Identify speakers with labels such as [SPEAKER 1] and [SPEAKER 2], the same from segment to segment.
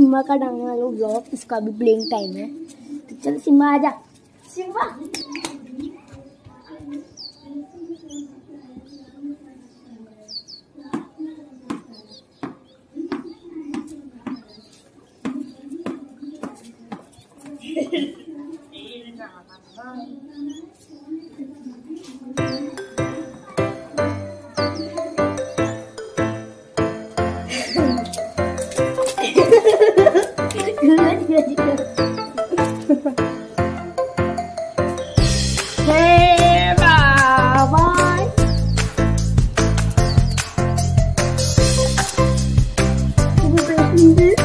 [SPEAKER 1] सिम्मा का डालने वाला ब्लॉग इसका भी प्लेइंग टाइम है। तो चल सिम्मा आ जा। Thank Hey, Thank you.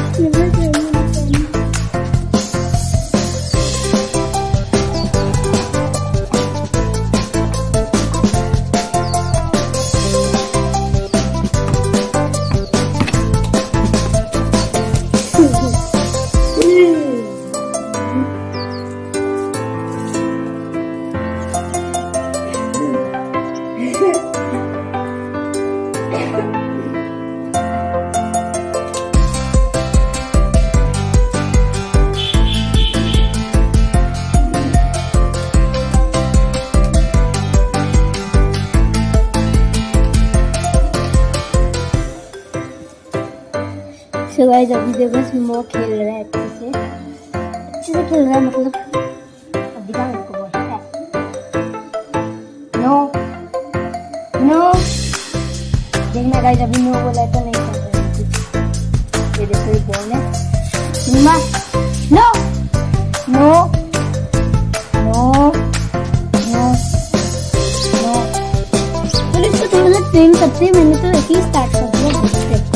[SPEAKER 1] So guys अभी देखो सिमो खेल रहा है अच्छे से। अच्छे से खेल रहा है मतलब अभी का मेरे को बोल है नो नो देखना गाइस अभी नो बोला तो नहीं कर रहा कुछ ये देखो ये बॉल है। Simmba no no no no no चलो इसको थोड़ा सा ट्रेन करते हैं, मैंने तो ऐसे ही स्टार्ट कर दिया।